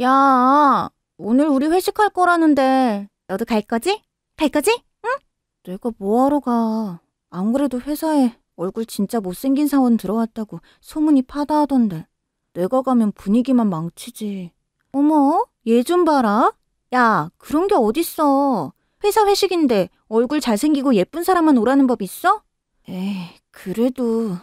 야, 오늘 우리 회식할 거라는데 너도 갈 거지? 갈 거지? 응? 내가 뭐하러 가. 안 그래도 회사에 얼굴 진짜 못생긴 사원 들어왔다고 소문이 파다하던데. 내가 가면 분위기만 망치지. 어머, 얘 좀 봐라. 야, 그런 게 어딨어. 회사 회식인데 얼굴 잘생기고 예쁜 사람만 오라는 법 있어? 에이, 그래도.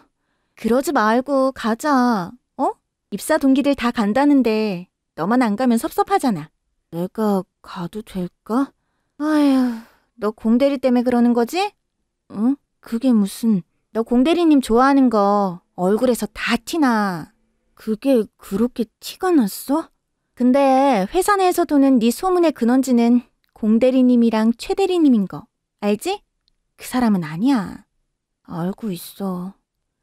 그러지 말고 가자. 어? 입사 동기들 다 간다는데 너만 안 가면 섭섭하잖아. 내가 가도 될까? 아휴, 너 공대리 때문에 그러는 거지? 응? 그게 무슨, 너 공대리님 좋아하는 거 얼굴에서 다 티나. 그게 그렇게 티가 났어? 근데 회사 내에서 도는 네 소문의 근원지는 공대리님이랑 최대리님인 거 알지? 그 사람은 아니야. 알고 있어.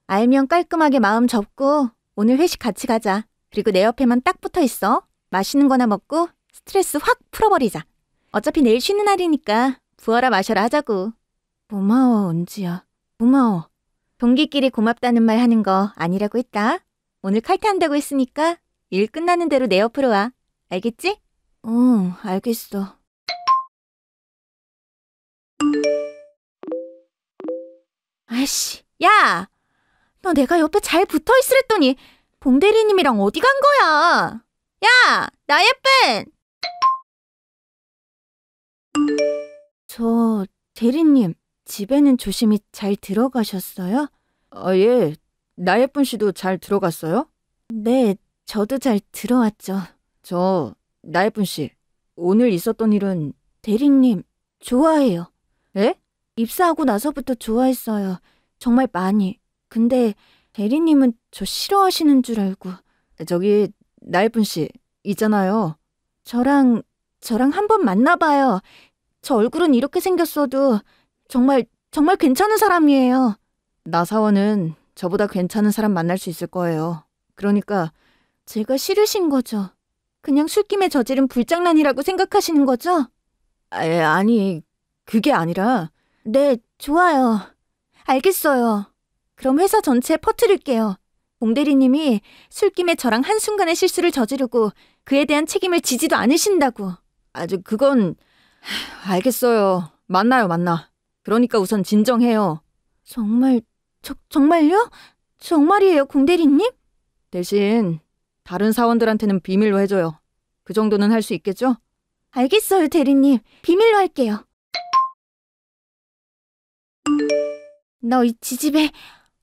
알면 깔끔하게 마음 접고 오늘 회식 같이 가자. 그리고 내 옆에만 딱 붙어 있어. 맛있는 거나 먹고 스트레스 확 풀어버리자. 어차피 내일 쉬는 날이니까 부어라 마셔라 하자고. 고마워, 은지야. 고마워. 동기끼리 고맙다는 말 하는 거 아니라고 했다. 오늘 칼퇴한다고 했으니까 일 끝나는 대로 내 옆으로 와. 알겠지? 응, 알겠어. 아이씨, 야! 너 내가 옆에 잘 붙어 있으랬더니 봉대리님이랑 어디 간 거야? 야, 나 예쁜! 저, 대리님, 집에는 조심히 잘 들어가셨어요? 아, 예. 나 예쁜 씨도 잘 들어갔어요? 네, 저도 잘 들어왔죠. 저, 나 예쁜 씨, 오늘 있었던 일은, 대리님, 좋아해요. 예? 입사하고 나서부터 좋아했어요. 정말 많이. 근데 대리님은 저 싫어하시는 줄 알고. 저기, 나예쁜 씨, 있잖아요. 저랑, 저랑 한번 만나봐요. 저 얼굴은 이렇게 생겼어도 정말, 정말 괜찮은 사람이에요. 나사원은 저보다 괜찮은 사람 만날 수 있을 거예요. 그러니까, 제가 싫으신 거죠. 그냥 술김에 저지른 불장난이라고 생각하시는 거죠? 아, 아니, 그게 아니라. 네, 좋아요. 알겠어요. 그럼 회사 전체에 퍼뜨릴게요. 공대리님이 술김에 저랑 한순간의 실수를 저지르고 그에 대한 책임을 지지도 않으신다고. 아주 그건 알겠어요. 만나요, 만나. 그러니까 우선 진정해요. 정말 저, 정말요? 정말이에요, 공대리님? 대신 다른 사원들한테는 비밀로 해줘요. 그 정도는 할 수 있겠죠? 알겠어요, 대리님. 비밀로 할게요. 너 이 지집에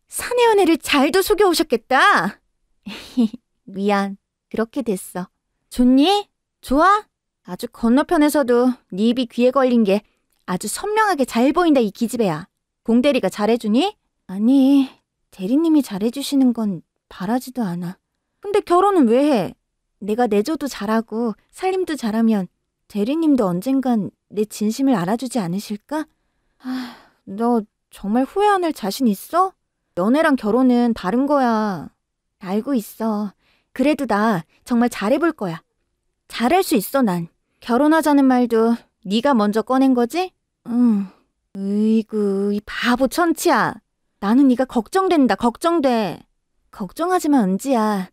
사내 연애를 잘도 속여오셨겠다. 미안. 그렇게 됐어. 좋니? 좋아? 아주 건너편에서도 네 입이 귀에 걸린 게 아주 선명하게 잘 보인다 이 기집애야. 공대리가 잘해주니? 아니, 대리님이 잘해주시는 건 바라지도 않아. 근데 결혼은 왜 해? 내가 내조도 잘하고 살림도 잘하면 대리님도 언젠간 내 진심을 알아주지 않으실까? 아, 너 정말 후회 안 할 자신 있어? 연애랑 결혼은 다른 거야. 알고 있어. 그래도 나 정말 잘해볼 거야. 잘할 수 있어, 난. 결혼하자는 말도 네가 먼저 꺼낸 거지? 응. 으이구, 이 바보 천치야. 나는 네가 걱정된다, 걱정돼. 걱정하지 마, 은지야.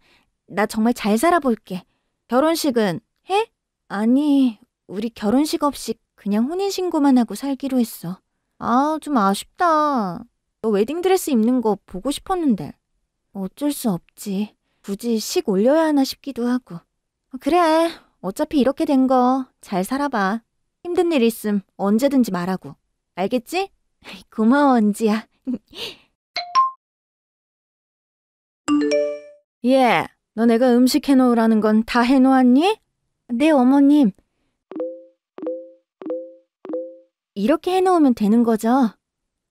나 정말 잘 살아볼게. 결혼식은 해? 아니, 우리 결혼식 없이 그냥 혼인신고만 하고 살기로 했어. 아, 좀 아쉽다. 너 웨딩드레스 입는 거 보고 싶었는데. 어쩔 수 없지. 굳이 식 올려야 하나 싶기도 하고. 그래, 어차피 이렇게 된 거 잘 살아봐. 힘든 일 있음 언제든지 말하고. 알겠지? 고마워, 은지야. 예, 너 내가 음식 해놓으라는 건 다 해놓았니? 네, 어머님. 이렇게 해놓으면 되는 거죠?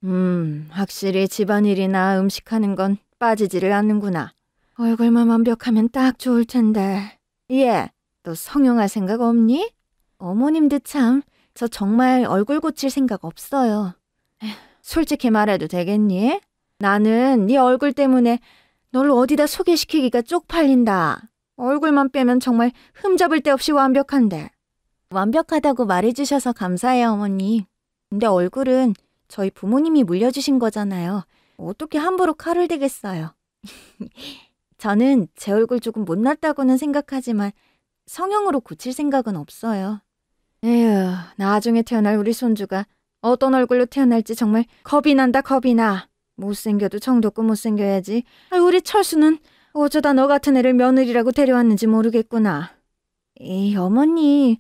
음, 확실히 집안일이나 음식하는 건 빠지지를 않는구나. 얼굴만 완벽하면 딱 좋을 텐데. 예, 너 성형할 생각 없니? 어머님도 참, 저 정말 얼굴 고칠 생각 없어요. 에휴, 솔직히 말해도 되겠니? 나는 네 얼굴 때문에 널 어디다 소개시키기가 쪽팔린다. 얼굴만 빼면 정말 흠잡을 데 없이 완벽한데. 완벽하다고 말해주셔서 감사해요, 어머니. 근데 얼굴은 저희 부모님이 물려주신 거잖아요. 어떻게 함부로 칼을 대겠어요. 저는 제 얼굴 조금 못났다고는 생각하지만 성형으로 고칠 생각은 없어요. 에휴, 나중에 태어날 우리 손주가 어떤 얼굴로 태어날지 정말 겁이 난다, 겁이 나. 못생겨도 정도껏 못생겨야지. 아, 우리 철수는 어쩌다 너 같은 애를 며느리라고 데려왔는지 모르겠구나. 에이, 어머니.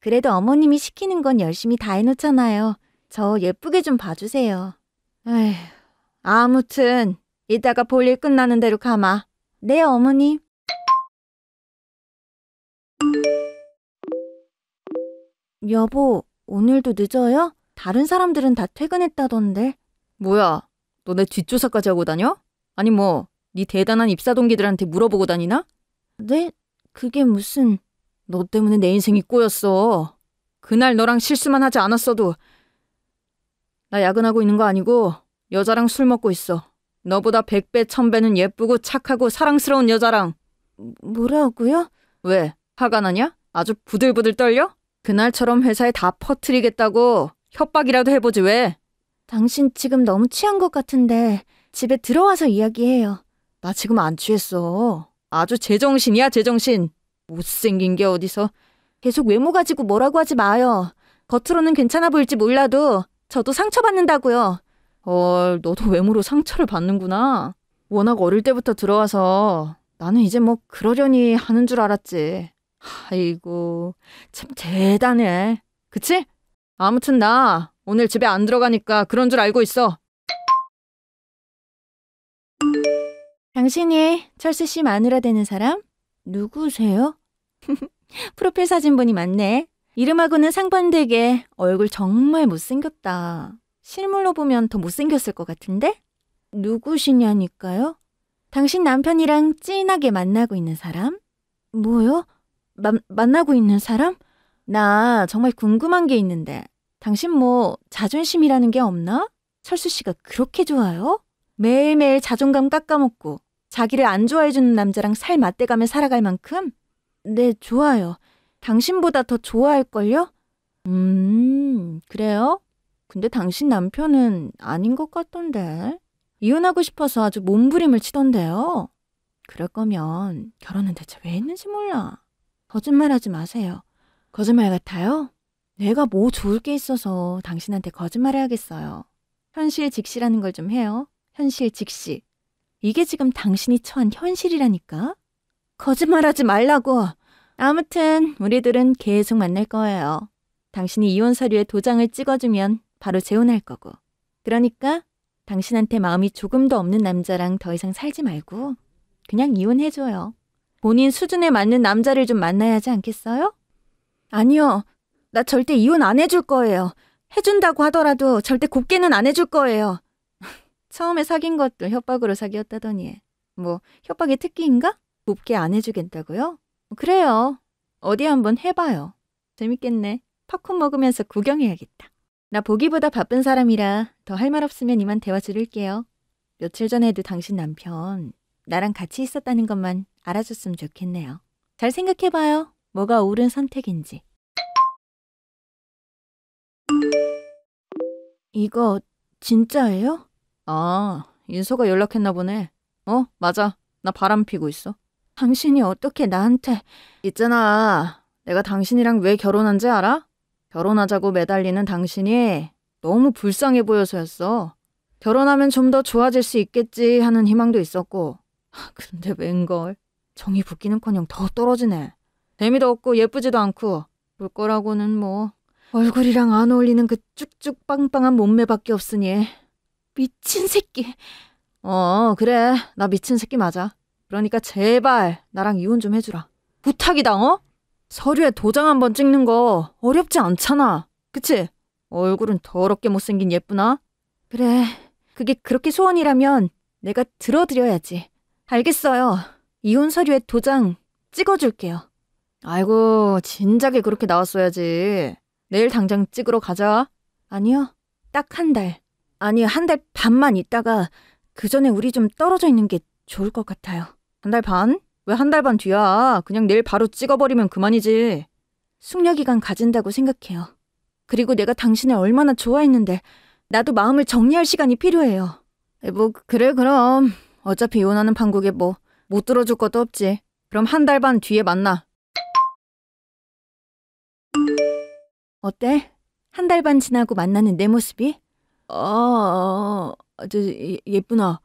그래도 어머님이 시키는 건 열심히 다 해놓잖아요. 저 예쁘게 좀 봐주세요. 에휴, 아무튼 이따가 볼일 끝나는 대로 가마. 네, 어머님. 여보, 오늘도 늦어요? 다른 사람들은 다 퇴근했다던데. 뭐야, 너내 뒷조사까지 하고 다녀? 아니 뭐, 네 대단한 입사 동기들한테 물어보고 다니나? 네? 그게 무슨... 너 때문에 내 인생이 꼬였어. 그날 너랑 실수만 하지 않았어도 나 야근하고 있는 거 아니고 여자랑 술 먹고 있어. 너보다 백배 천배는 예쁘고 착하고 사랑스러운 여자랑. 뭐라고요? 왜? 화가 나냐? 아주 부들부들 떨려? 그날처럼 회사에 다 퍼트리겠다고 협박이라도 해보지 왜? 당신 지금 너무 취한 것 같은데 집에 들어와서 이야기해요. 나 지금 안 취했어. 아주 제정신이야 제정신. 못생긴 게 어디서 계속 외모 가지고 뭐라고 하지 마요. 겉으로는 괜찮아 보일지 몰라도 저도 상처받는다고요. 헐, 너도 외모로 상처를 받는구나. 워낙 어릴 때부터 들어와서 나는 이제 뭐 그러려니 하는 줄 알았지. 아이고, 참 대단해. 그치? 아무튼 나 오늘 집에 안 들어가니까 그런 줄 알고 있어. 당신이 철수 씨 마누라 되는 사람? 누구세요? 프로필 사진 보니 맞네. 이름하고는 상반되게 얼굴 정말 못생겼다. 실물로 보면 더 못생겼을 것 같은데? 누구시냐니까요? 당신 남편이랑 찐하게 만나고 있는 사람? 뭐요? 마, 만나고 있는 사람? 나 정말 궁금한 게 있는데, 당신 뭐 자존심이라는 게 없나? 철수 씨가 그렇게 좋아요? 매일매일 자존감 깎아먹고 자기를 안 좋아해주는 남자랑 살 맞대가며 살아갈 만큼? 네, 좋아요. 당신보다 더 좋아할걸요? 음, 그래요? 근데 당신 남편은 아닌 것 같던데. 이혼하고 싶어서 아주 몸부림을 치던데요. 그럴 거면 결혼은 대체 왜 했는지 몰라. 거짓말 하지 마세요. 거짓말 같아요? 내가 뭐 좋을 게 있어서 당신한테 거짓말 해야겠어요. 현실 직시라는 걸 좀 해요. 현실 직시. 이게 지금 당신이 처한 현실이라니까? 거짓말하지 말라고. 아무튼 우리들은 계속 만날 거예요. 당신이 이혼 서류에 도장을 찍어주면 바로 재혼할 거고. 그러니까 당신한테 마음이 조금도 없는 남자랑 더 이상 살지 말고 그냥 이혼해줘요. 본인 수준에 맞는 남자를 좀 만나야 하지 않겠어요? 아니요. 나 절대 이혼 안 해줄 거예요. 해준다고 하더라도 절대 곱게는 안 해줄 거예요. 처음에 사귄 것도 협박으로 사귀었다더니 뭐 협박의 특기인가? 곱게 안 해주겠다고요? 그래요. 어디 한번 해봐요. 재밌겠네. 팝콘 먹으면서 구경해야겠다. 나 보기보다 바쁜 사람이라 더 할 말 없으면 이만 대화 줄일게요. 며칠 전에도 당신 남편 나랑 같이 있었다는 것만 알아줬으면 좋겠네요. 잘 생각해봐요. 뭐가 옳은 선택인지. 이거 진짜예요? 아, 인서가 연락했나 보네. 어, 맞아. 나 바람 피고 있어. 당신이 어떻게 나한테 있잖아. 내가 당신이랑 왜 결혼한지 알아? 결혼하자고 매달리는 당신이 너무 불쌍해 보여서였어. 결혼하면 좀 더 좋아질 수 있겠지 하는 희망도 있었고. 근데 웬걸. 정이 붙기는커녕 더 떨어지네. 재미도 없고 예쁘지도 않고 볼 거라고는 뭐 얼굴이랑 안 어울리는 그 쭉쭉 빵빵한 몸매밖에 없으니 미친 새끼. 어 그래 나 미친 새끼 맞아. 그러니까 제발 나랑 이혼 좀 해주라. 부탁이다 어? 서류에 도장 한 번 찍는 거 어렵지 않잖아. 그치? 얼굴은 더럽게 못생긴 예쁘나? 그래 그게 그렇게 소원이라면 내가 들어드려야지. 알겠어요. 이혼 서류에 도장 찍어줄게요. 아이고, 진작에 그렇게 나왔어야지. 내일 당장 찍으러 가자. 아니요. 딱 한 달. 아니, 한 달 반만 있다가 그 전에 우리 좀 떨어져 있는 게 좋을 것 같아요. 한 달 반? 왜 한 달 반 뒤야? 그냥 내일 바로 찍어버리면 그만이지. 숙려기간 가진다고 생각해요. 그리고 내가 당신을 얼마나 좋아했는데 나도 마음을 정리할 시간이 필요해요. 뭐 그래 그럼 어차피 이혼하는 판국에 뭐 못 들어줄 것도 없지. 그럼 한 달 반 뒤에 만나. 어때? 한 달 반 지나고 만나는 내 모습이? 아, 저, 예- 예쁘나.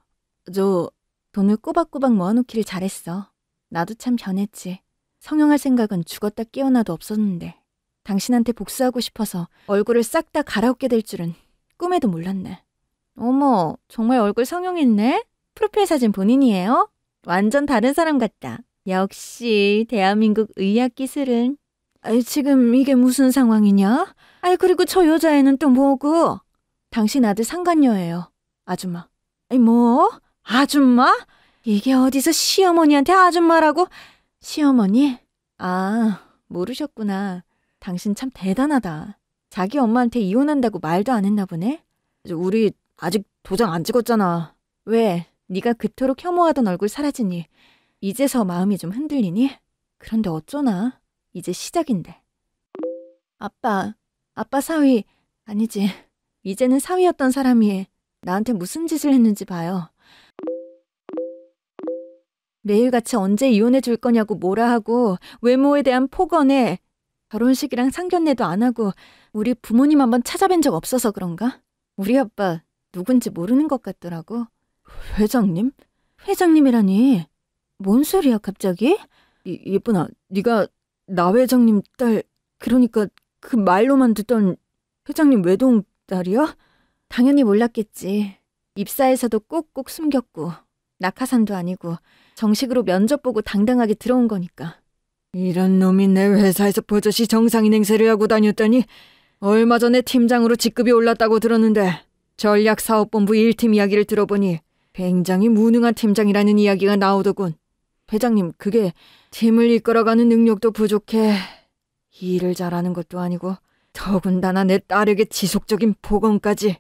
저, 돈을 꼬박꼬박 모아놓기를 잘했어. 나도 참 변했지. 성형할 생각은 죽었다 깨어나도 없었는데. 당신한테 복수하고 싶어서 얼굴을 싹 다 갈아엎게 될 줄은 꿈에도 몰랐네. 어머, 정말 얼굴 성형했네? 프로필 사진 본인이에요? 완전 다른 사람 같다. 역시 대한민국 의학 기술은 아이 지금 이게 무슨 상황이냐? 아이 그리고 저 여자애는 또 뭐고? 당신 아들 상간녀예요. 아줌마. 아이 뭐? 아줌마? 이게 어디서 시어머니한테 아줌마라고? 시어머니? 아, 모르셨구나. 당신 참 대단하다. 자기 엄마한테 이혼한다고 말도 안 했나 보네? 저 우리 아직 도장 안 찍었잖아. 왜? 네가 그토록 혐오하던 얼굴 사라지니 이제서 마음이 좀 흔들리니? 그런데 어쩌나? 이제 시작인데. 아빠, 아빠 사위 아니지. 이제는 사위였던 사람이 나한테 무슨 짓을 했는지 봐요. 매일같이 언제 이혼해 줄 거냐고 뭐라 하고 외모에 대한 폭언에 결혼식이랑 상견례도 안 하고 우리 부모님 한번 찾아뵌 적 없어서 그런가? 우리 아빠 누군지 모르는 것 같더라고. 회장님? 회장님이라니. 뭔 소리야 갑자기? 예, 예쁘나. 네가 나 회장님 딸, 그러니까 그 말로만 듣던 회장님 외동 딸이야? 당연히 몰랐겠지. 입사에서도 꼭꼭 숨겼고 낙하산도 아니고 정식으로 면접 보고 당당하게 들어온 거니까. 이런 놈이 내 회사에서 버젓이 정상인 행세를 하고 다녔더니 얼마 전에 팀장으로 직급이 올랐다고 들었는데 전략사업본부 1팀 이야기를 들어보니 굉장히 무능한 팀장이라는 이야기가 나오더군. 회장님, 그게 팀을 이끌어가는 능력도 부족해. 일을 잘하는 것도 아니고 더군다나 내 딸에게 지속적인 폭언까지.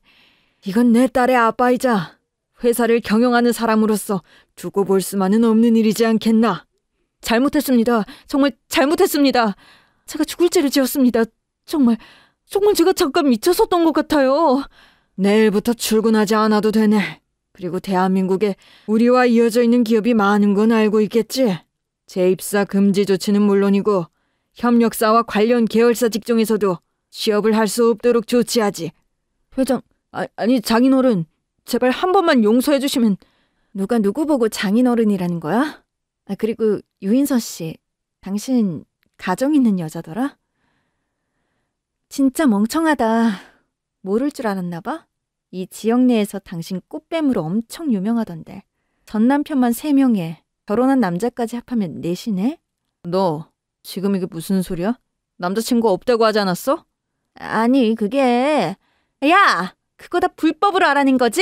이건 내 딸의 아빠이자 회사를 경영하는 사람으로서 두고 볼 수만은 없는 일이지 않겠나. 잘못했습니다. 정말 잘못했습니다. 제가 죽을 죄를 지었습니다. 정말, 정말 제가 잠깐 미쳤었던 것 같아요. 내일부터 출근하지 않아도 되네. 그리고 대한민국에 우리와 이어져 있는 기업이 많은 건 알고 있겠지? 재입사 금지 조치는 물론이고 협력사와 관련 계열사 직종에서도 취업을 할 수 없도록 조치하지. 회장, 아, 아니 장인어른, 제발 한 번만 용서해 주시면 누가 누구 보고 장인어른이라는 거야? 아, 그리고 유인서 씨, 당신 가정 있는 여자더라? 진짜 멍청하다. 모를 줄 알았나 봐? 이 지역 내에서 당신 꽃뱀으로 엄청 유명하던데. 전 남편만 세명에 결혼한 남자까지 합하면 넷이네? 너 지금 이게 무슨 소리야? 남자친구 없다고 하지 않았어? 아니, 그게. 야! 그거 다 불법으로 알아낸 거지?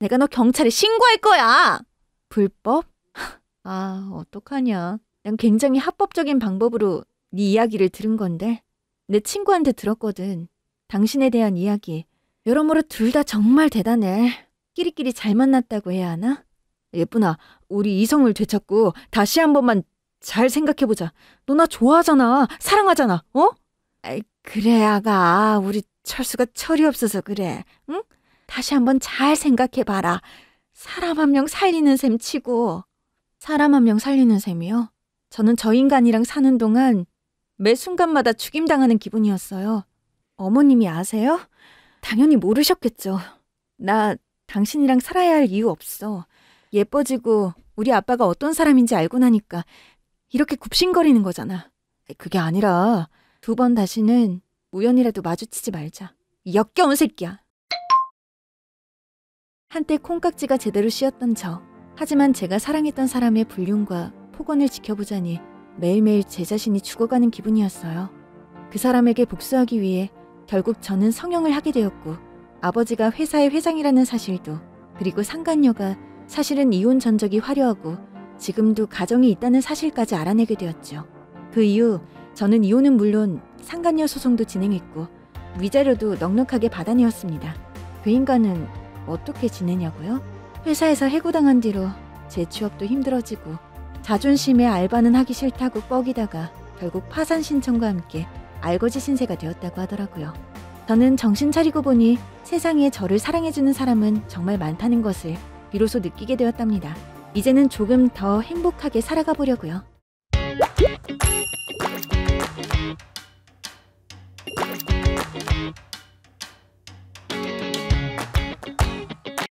내가 너 경찰에 신고할 거야! 불법? 아, 어떡하냐. 난 굉장히 합법적인 방법으로 네 이야기를 들은 건데. 내 친구한테 들었거든. 당신에 대한 이야기. 여러모로 둘 다 정말 대단해. 끼리끼리 잘 만났다고 해야 하나? 예쁘나, 우리 이성을 되찾고 다시 한 번만 잘 생각해보자. 너 나 좋아하잖아. 사랑하잖아. 어? 아이, 그래, 아가. 우리 철수가 철이 없어서 그래. 응? 다시 한번 잘 생각해봐라. 사람 한 명 살리는 셈 치고. 사람 한 명 살리는 셈이요? 저는 저 인간이랑 사는 동안 매 순간마다 죽임당하는 기분이었어요. 어머님이 아세요? 당연히 모르셨겠죠. 나 당신이랑 살아야 할 이유 없어. 예뻐지고 우리 아빠가 어떤 사람인지 알고 나니까 이렇게 굽신거리는 거잖아. 그게 아니라 두 번 다시는 우연이라도 마주치지 말자. 이 역겨운 새끼야. 한때 콩깍지가 제대로 씌었던 저. 하지만 제가 사랑했던 사람의 불륜과 폭언을 지켜보자니 매일매일 제 자신이 죽어가는 기분이었어요. 그 사람에게 복수하기 위해 결국 저는 성형을 하게 되었고 아버지가 회사의 회장이라는 사실도 그리고 상간녀가 사실은 이혼 전적이 화려하고 지금도 가정이 있다는 사실까지 알아내게 되었죠. 그 이후 저는 이혼은 물론 상간녀 소송도 진행했고 위자료도 넉넉하게 받아내었습니다. 그 인간은 어떻게 지내냐고요? 회사에서 해고당한 뒤로 제 취업도 힘들어지고 자존심에 알바는 하기 싫다고 뻐기다가 결국 파산 신청과 함께 알거지 신세가 되었다고 하더라고요. 저는 정신 차리고 보니 세상에 저를 사랑해주는 사람은 정말 많다는 것을 비로소 느끼게 되었답니다. 이제는 조금 더 행복하게 살아가 보려고요.